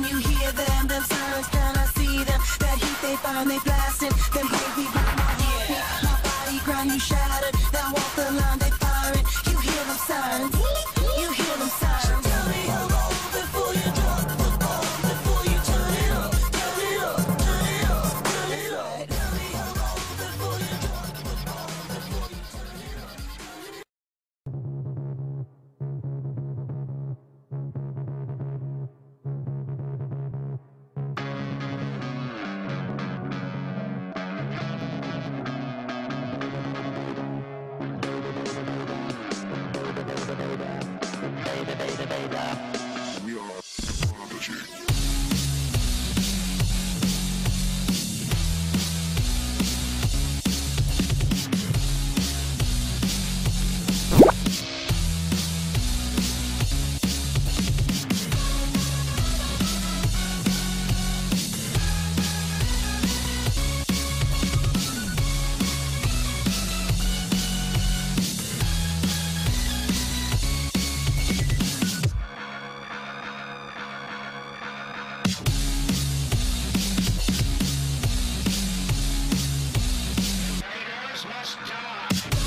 Can you hear them? Them sirens, can I see them? That heat they burn, they blasting. Them Power.